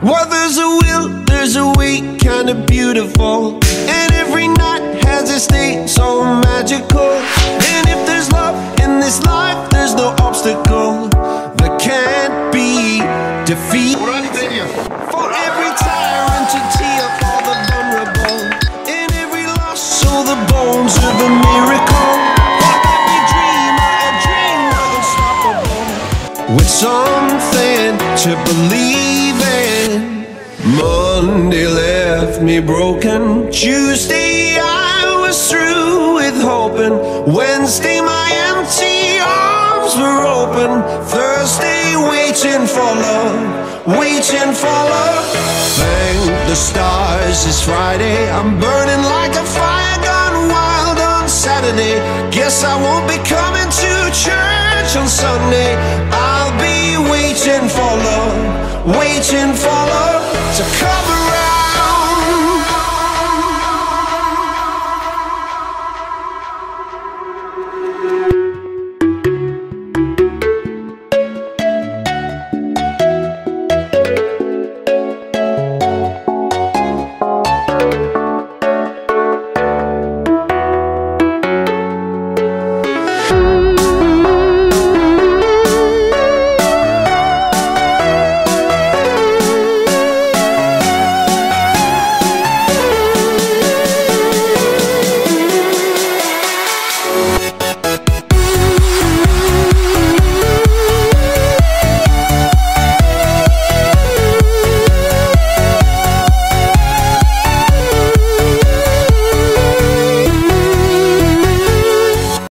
Well, there's a will, there's a way, kinda beautiful. And every night has a state so magical. And if there's love in this life, there's no obstacle that can't be defeated. With something to believe in. Monday left me broken. Tuesday I was through with hoping. Wednesday my empty arms were open. Thursday waiting for love, waiting for love. Thank the stars it's Friday. I'm burning like a fire gone wild on Saturday. Guess I won't be coming to church on Sunday. Be waiting for love to come around.